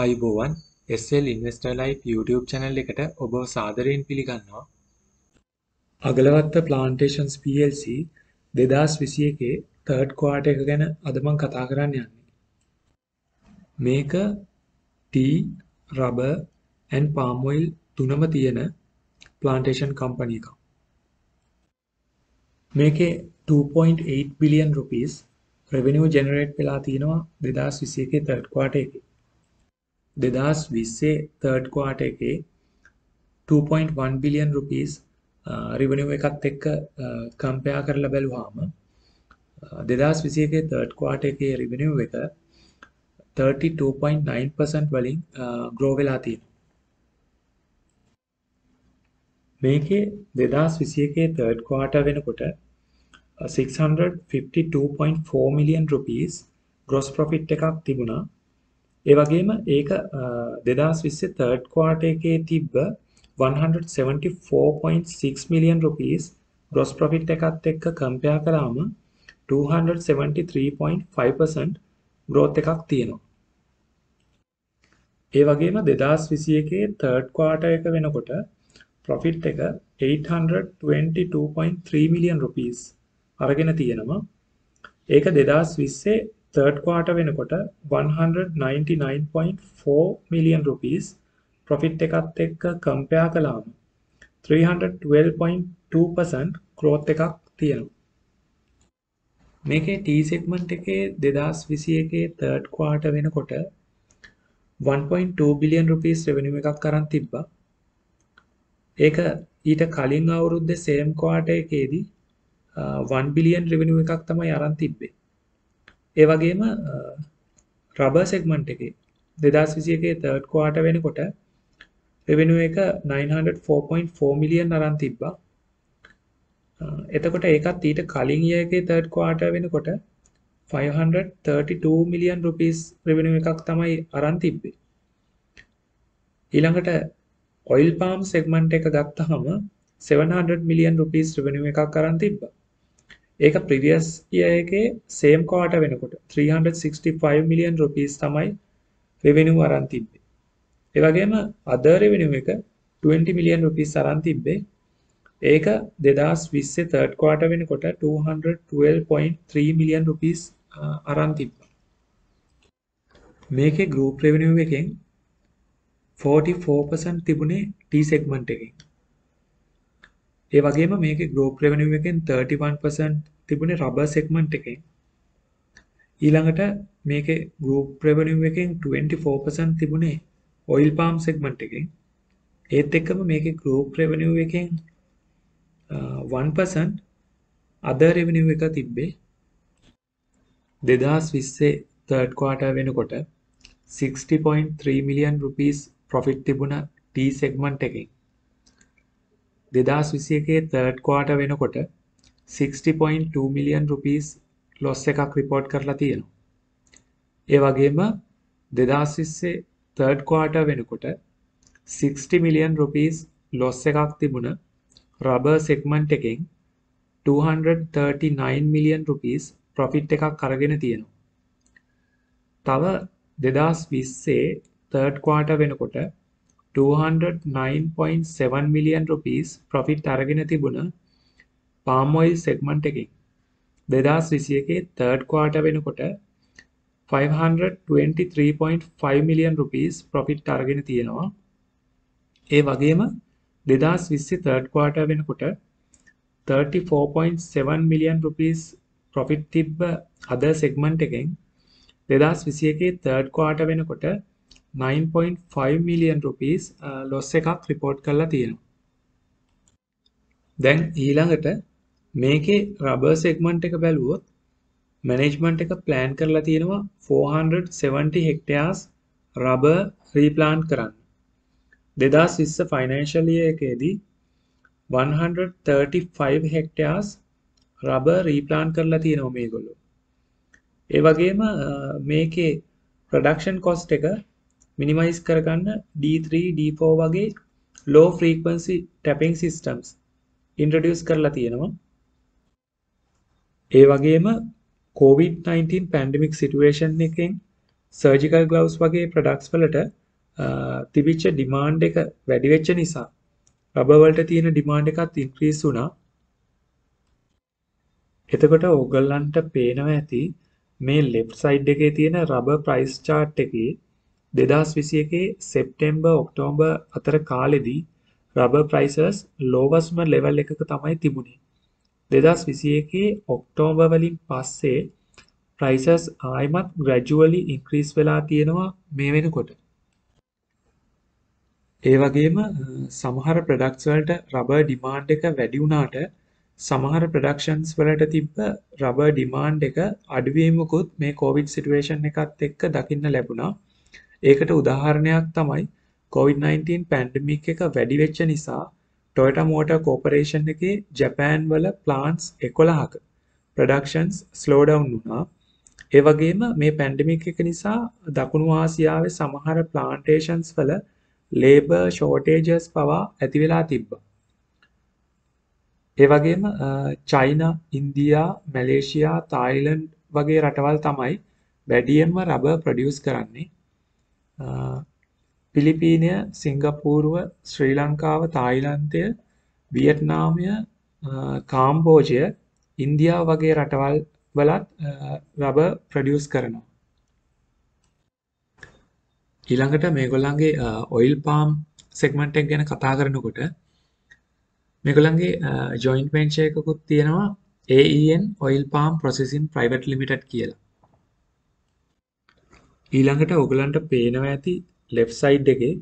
ආයුබෝවන් SL Investor Life YouTube channel එකට ඔබව සාදරයෙන් පිළිගන්නවා. Agalawatta Plantations PLC 2021 third quarter එක ගැන අද මම කතා කරන්න යන්නේ. මේක tea, rubber and palm oil තුනම තියෙන plantation company එකක්. මේකේ 2.8 billion rupees revenue generate වෙලා තියෙනවා 2021 third quarter එකේ. දෙදස් විස්සේ තර්ඩ් කවාට එකේ 2.1 බිලියන් රුපීස් රිවනිව එකත් එක්ක uh, කම්පයා කරලා බැලුවාම uh, දෙදස් විසියගේ තර්ඩ් කවාට එකේ රිවනිව් එක 32.9% වලින් uh, ග්‍රෝ වෙලා තියෙන මේකේ දෙදස් විසියගේ තර්ඩ් කවාට වෙනකොට 652.4 මිලියන් රුපීස් ග්‍රොස් ප්‍රොෆිට් එකක් තිබුණා. ඒ වගේම ඒක 2020 third quarter එකේ තිබ්බ 174.6 million rupees gross profit එකත් එක්ක compare කරාම 273.5% growth එකක් තියෙනවා. ඒ වගේම 2021 third quarter එක වෙනකොට profit එක 822.3 million rupees අරගෙන තියෙනවා. ඒක 2020 තර්ඩ් ක්වාට වෙනකොට 199.4 මිලියන් රුපීස් ප්‍රොෆිට් එකත් එක්ක කම්පයා කලාම 312.2% growth එකක් තියෙනවා. මේකේ T segment එකේ 2021 third quarter වෙනකොට 1.2 බිලියන් රුපීස් revenue එකක් කරන් තිබ්බා. ඒක ඊට කලින් අවුරුද්දේ same quarter එකේදී uh, 1 බිලියන් revenue එකක් තමයි අරන් තිබ්බේ. ඒ වගේම රබර් සෙග්මන්ට් එකේ 2021 තර්ඩ් ක්වාර්ටර් වෙනකොට රෙවෙනියු එක 904.4 මිලියන් අරන් තිබ්බා. එතකොට ඒකත් ඊට කලින් year එකේ තර්ඩ් ක්වාර්ටර් වෙනකොට 532 මිලියන් රුපීස් රෙවෙනියු එකක් තමයි අරන් තිබ්බේ. ඊළඟට ඔයිල් පාම් සෙග්මන්ට් එක ගත්තහම 700 මිලියන් රුපීස් රෙවෙනියු එකක් අරන් තිබ්බා. ඒක ප්‍රවියස් එකේ සේම් කවාට වෙනකොට 365 මිලියන් රුපීස් තමයි රෙවෙනිව් අරන් තිබ්බේ. ඒ වගේම අද රෙවෙනිව් එක 20 මිලියන් රුපීස් අරන් තිබ්බේ. ඒක 2020 තර්ඩ් ක්වාර්ටර් වෙනකොට 212.3 මිලියන් රුපීස් අරන් තිබ්බා. මේකේ ගෲප් රෙවෙනිව් එකෙන් 44% තිබුණේ T සෙග්මන්ට් එකෙන්. ඒ වගේම මේකේ ගෲප් රෙවෙනිව් එකෙන් 31% තිබුණේ රබර් සෙග්මන්ට් එකෙන්. ඊළඟට මේකේ ගෲප් රෙවෙනිව් එකෙන් 24% තිබුණේ ඔයිල් පාම් සෙග්මන්ට් එකෙන්. ඒත් එක්කම මේකේ ගෲප් රෙවෙනිව් එකෙන් 1% අදර් රෙවෙනිව් එක තිබ්බේ 2020 තර්ඩ් ක්වාර්ටර් වෙනකොට 60.3 මිලියන් රුපීස් ප්‍රොෆිට් තිබුණ T සෙග්මන්ට් එකෙන් 2021 තර්ඩ් ක්වාර්ටර් වෙනකොට 60.2 මිලියන් රුපීස් ලොස් එකක් රිපෝට් කරලා තියෙනවා. ඒ වගේම 2020 තර්ඩ් ක්වාර්ටර් වෙනකොට 60 මිලියන් රුපීස් ලොස් එකක් තිබුණ රබර් සෙග්මන්ට් එකෙන් 239 මිලියන් රුපීස් ප්‍රොෆිට් එකක් අරගෙන තියෙනවා. තව 2020 තර්ඩ් ක්වාර්ටර් වෙනකොට 209.7 මිලියන් රුපීස් ප්‍රොෆිට් අරගෙන තිබුණ පාම් ඔයිල් සෙග්මන්ට් එකකින් 2021 තර්ඩ් ක්වාර්ටර් වෙනකොට 523.5 මිලියන් රුපීස් ප්‍රොෆිට් අරගෙන තියෙනවා. ඒ වගේම 2020 තර්ඩ් ක්වාර්ටර් වෙනකොට 34.7 මිලියන් රුපීස් ප්‍රොෆිට් තිබ්බ අද සෙග්මන්ට් එකෙන් 2021 තර්ඩ් ක්වාර්ටර් වෙනකොට 9.5 මිලියන් රුපීස් ලොස් එකක් රිපෝට් කරලා තියෙනවා. දැන් ඊළඟට මේකේ රබර් සෙග්මන්ට් එක බැලුවොත් මැනේජ්මන්ට් එක ප්ලෑන් කරලා තියෙනවා 470 හෙක්ටයාර්ස් රබර් රීප්ලාන්ට් කරන්න. 2020 ෆයිනෑන්ෂල් ඉයර් එකේදී 135 හෙක්ටයාර්ස් රබර් රීප්ලාන්ට් කරලා තියෙනවා මේගොල්ලෝ. ඒ වගේම uh, මේකේ ප්‍රොඩක්ෂන් කොස්ට් එක මිනිමයිස් කරගන්න D3 D4 වගේ low frequency tapping systems introduce කරලා තියෙනවා ඒ වගේම COVID-19 පැන්ඩමික් සිටුවේෂන් එකෙන් සර්ජිකල් ග්ලව්ස් වගේ ප්‍රොඩක්ට්ස් වලට තිබිච්ච ඩිමාන්ඩ් එක වැඩි වෙච්ච නිසා රබර් වලට තියෙන ඩිමාන්ඩ් එකත් ඉන්ක්‍රීස් වුණා. එතකොට ඔයගොල්ලන්ට පේනවා ඇති මේ ලෙෆ්ට් සයිඩ් එකේ තියෙන රබර් ප්‍රයිස් chart එකේ 2021 සෙප්තැම්බර් ඔක්තෝබර් අතර කාලෙදී රබර් ප්‍රයිසස් ලෝවස්ම ලෙවල් එකක තමයි තිබුණේ. 2021 ඔක්තෝබර් වලින් පස්සේ ප්‍රයිසස් ආයිමත් ග්‍රැජුවලි ඉන්ක්‍රීස් වෙලා තියෙනවා මේ වෙනකොට. ඒ වගේම සමහර ප්‍රොඩක්ට්ස් වලට රබර් ඩිමාන්ඩ් එක වැඩි වුණාට සමහර ප්‍රොඩක්ෂන්ස් වලට තිබ්බ රබර් ඩිමාන්ඩ් එක අඩුවීමකුත් මේ කොවිඩ් සිටුේෂන් එකත් එක්ක දකින්න ලැබුණා. ඒකට උදාහරණයක් තමයි COVID-19 පැන්ඩමික් එක වැඩි වෙච්ච නිසා ටොයටා මෝටර් කෝපරේෂන් එකේ ජැපෑන් වල ප්ලාන්ට්ස් 11ක ප්‍රොඩක්ෂන්ස් ස්ලෝ ඩවුන් වුණා. ඒ වගේම මේ පැන්ඩමික් එක නිසා දකුණු ආසියාවේ සමහර ප්ලාන්ටේෂන්ස් වල ලේබර් ෂෝටේජස් පවා ඇති වෙලා තිබ්බා. ඒ වගේම චයිනා, ඉන්දියා, මැලේසියා, තායිලන්ඩ් වගේ රටවල් තමයි වැඩියෙන්ම රබර් ප්‍රොඩියුස් කරන්නේ. පිලිපීනය සිංගප්පූරුව ශ්‍රී ලංකාව තායිලන්තය වියට්නාමය කාම්බෝජය ඉන්දියාව වගේ රටවල් වලත් රබ ප්‍රඩියස් කරනවා ඊළඟට මේගොල්ලන්ගේ ඔයිල් පාම් සෙක්මන්ටක් ගැන කතා කරනකොට මේගොල්ලන්ගේ ජොයින්ට් වෙන්චර් එකකුත් තියෙනවා AEN oil palm processing private limited කියලා ඊළඟට ඔයගලන්ට පේනවා ඇති ලෙෆ්ට් සයිඩ් එකේ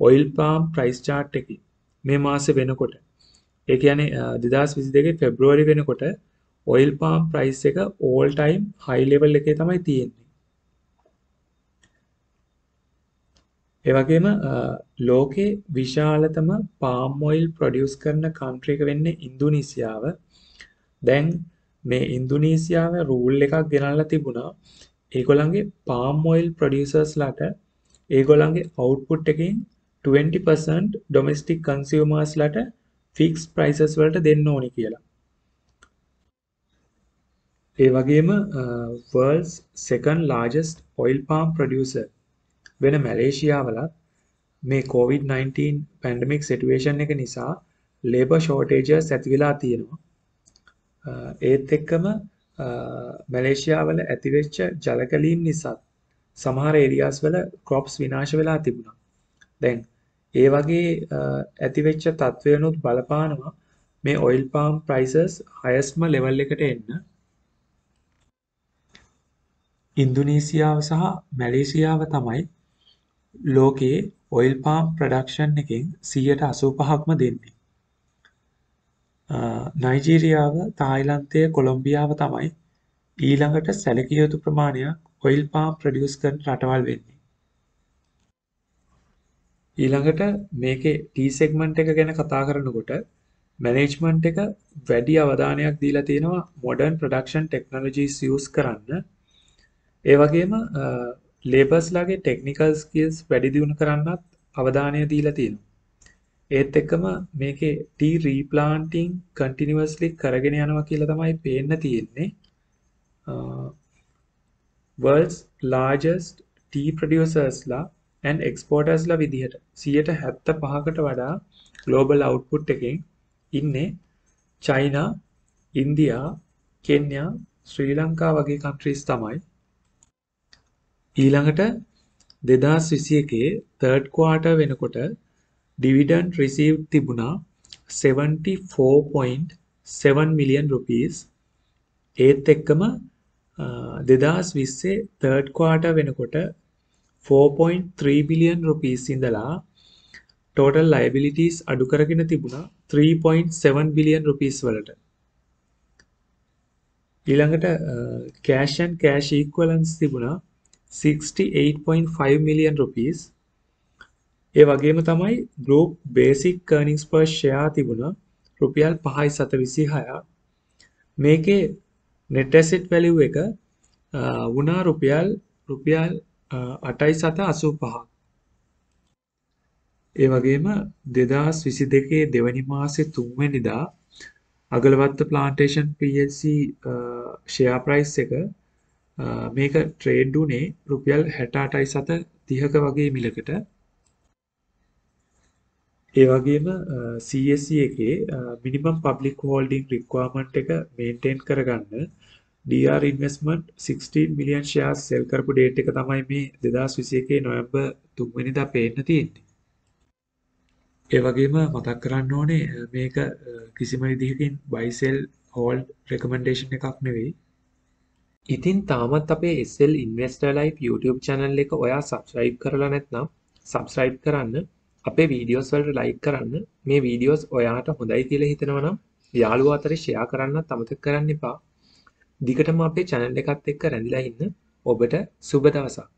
ඔයිල් පාම් ප්‍රයිස් chart එකේ මේ මාසේ වෙනකොට ඒ කියන්නේ 2022 පෙබ්‍රුවරි වෙනකොට ඔයිල් පාම් ප්‍රයිස් එක all time high level එකේ තමයි තියෙන්නේ. ඒ වගේම ලෝකේ විශාලතම පාම් ඔයිල් ප්‍රොඩියුස් කරන කන්ට්‍රි එක වෙන්නේ ඉන්දුනීසියාව. දැන් මේ ඉන්දුනීසියාව රූල් එකක් ගෙනල්ලා තිබුණා. ඒගොල්ලන්ගේ පාම් ඔයිල් ප්‍රොඩියුසර්ස්ලාට ඒගොල්ලන්ගේ අවුට්පුට් එකෙන් 20% ඩොමෙස්ටික් කන්සියුමර්ස්ලට ෆික්ස් ප්‍රයිසස් වලට දෙන්න ඕනි කියලා. ඒ වගේම world's second largest oil palm producer වෙන මැලේසියාවලත් මේ COVID-19 පැන්ඩමික් සිටුවේෂන් එක නිසා ලේබර් ෂෝටේජස් ඇති වෙලා තියෙනවා. ඒත් එක්කම මැලේසියාවල ඇතිවෙච්ච ජලකලීම් නිසා සමහර ඒරියාස් වල ක්‍රොප්ස් විනාශ වෙලා තිබුණා. දැන් ඒ වගේ ඇතිවෙච්ච තත්ත්වයනුත් බලපානවා මේ oil palm prices highest level එකට එන්න. ඉන්දුනීසියාව සහ මැලේසියාව තමයි ලෝකයේ ඔයිල් පාම් ප්‍රඩක්ෂන් එකෙන් 185ක්ම දෙන්නේ. නයිජීරියාව, තායිලන්තය, කොලොම්බියාව තමයි ඊළඟට සැලකිය යුතු ප්‍රමාණයක් ඔයිල් පාම් ප්‍රඩියස් කරන රටවල් වෙන්නේ. ඊළඟට මේකේ ටී සෙග්මන්ට් එක ගැන කතා කරනකොට මැනේජ්මන්ට් එක වැඩි අවධානයක් දීලා තියෙනවා මොඩර්න් ප්‍රොඩක්ෂන් ටෙක්නොලොජිස් යූස් කරන්න. ඒ වගේම ලේබර්ස්ලාගේ ටෙක්නිකල් ස්කිල්ස් වැඩි දියුණු කරන්නත් අවධානය දීලා තියෙනවා. ඒත් එක්කම මේකේ ටී රීප්ලාන්ටිං කන්ටිනියස්ලි කරගෙන යනවා කියලා තමයි පේන්න තියෙන්නේ. world's largest tea producersලා and exportersලා විදිහට 175කට වඩා global output එකෙන් ඉන්නේ China, India, Kenya, Sri Lanka වගේ countries තමයි. ඊළඟට 2021 third quarter වෙනකොට dividend received තිබුණා 74.7 million rupees. ඒත් එක්කම දෙදස් විස්සේ තර්ඩ් කවාට වෙනකොට 4.3 බිලියන් රුපීස් ඉඳලා ටෝටල් ලයිබිලිටස් අඩු කරගෙන තිබුණා 3.7 බිලියන් රුපීස් වලට. ඊළඟට කෑෂන් කෑශ් ඊක්වලන්ස් තිබුණා 68.5 මිලියන් රුපීස් ඒ වගේම තමයි group basic earnings per share තිබුණා රුපියල් 5යි 726 මේකේ net asset value එක වුණා රුපියල් රුපියල් 8යි 7 85ක්. ඒ වගේම 2022 දෙවැනි මාසේ 3 වෙනිදා Agalawatte plantation PLC share price එක මේක ට්‍රේඩ් වුණේ රුපියල් 68.7 30ක වගේ මිලකට. ඒ වගේම CSE එකේ මිනිමම් පබ්ලික් හෝල්ඩින් රික්වයර්මන්ට් එක මේන්ටේන් කරගන්න DR investment 16 million shares sell කරපු ඩේට් එක තමයි මේ 2021 නොවැම්බර් 3 වෙනිදා පේන්න තියෙන්නේ. ඒ වගේම මතක් කරන්න ඕනේ මේක කිසිම විදිහකින් buy sell hold recommendation එකක් නෙවෙයි. ඉතින් තාමත් අපේ SL Investor Life YouTube channel එක ඔයා subscribe කරලා නැත්නම් subscribe කරන්න අපේ වීඩියෝස් වලට like කරන්න මේ වීඩියෝස් ඔයාට හොඳයි කියලා හිතනවා නම් යාළුවෝ අතරේ share කරන්නත් අමතක කරන්න එපා. දිගටම අපේ channel එකත් එක්ක රැඳිලා ඉන්න ඔබට සුබ දවසක්.